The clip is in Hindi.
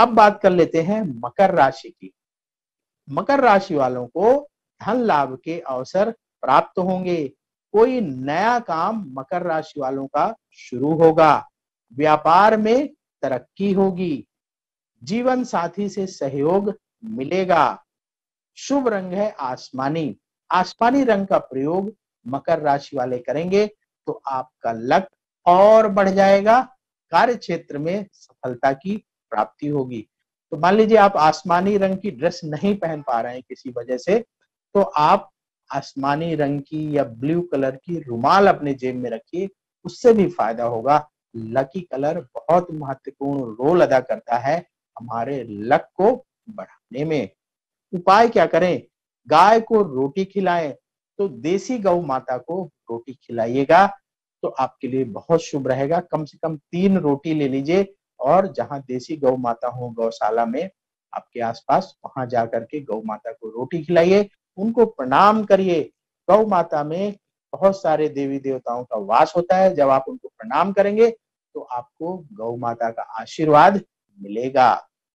अब बात कर लेते हैं मकर राशि की। मकर राशि वालों को धन लाभ के अवसर प्राप्त होंगे। कोई नया काम मकर राशि वालों का शुरू होगा। व्यापार में तरक्की होगी। जीवन साथी से सहयोग मिलेगा। शुभ रंग है आसमानी। आसमानी रंग का प्रयोग मकर राशि वाले करेंगे तो आपका लक और बढ़ जाएगा। कार्य क्षेत्र में सफलता की प्राप्ति होगी। तो मान लीजिए आप आसमानी रंग की ड्रेस नहीं पहन पा रहे हैं किसी वजह से तो आप आसमानी रंग की या ब्लू कलर की रुमाल अपने जेब में रखिए, उससे भी फ़ायदा होगा। लकी कलर बहुत महत्वपूर्ण रोल अदा करता है हमारे लक को बढ़ाने में। उपाय क्या करें? गाय को रोटी खिलाएँ तो देसी गौ माता को रोटी खिलाइएगा तो आपके लिए बहुत शुभ रहेगा। कम से कम तीन रोटी ले लीजिए और जहाँ देसी गौ माता हो, गौशाला में आपके आसपास वहाँ जा करके गौ माता को रोटी खिलाइए, उनको प्रणाम करिए। गौ माता में बहुत सारे देवी देवताओं का वास होता है। जब आप उनको प्रणाम करेंगे तो आपको गौ माता का आशीर्वाद मिलेगा।